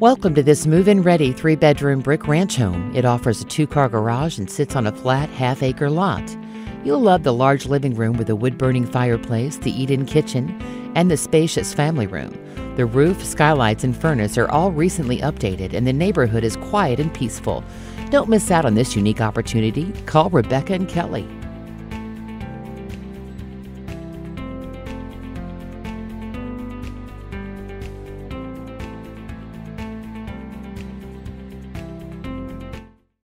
Welcome to this move in ready three bedroom brick ranch home. It offers a two car garage and sits on a flat half acre lot. You'll love the large living room with a wood burning fireplace, the eat in kitchen, and the spacious family room. The roof, skylights, and furnace are all recently updated, and the neighborhood is quiet and peaceful. Don't miss out on this unique opportunity. Call Rebecca and Kelly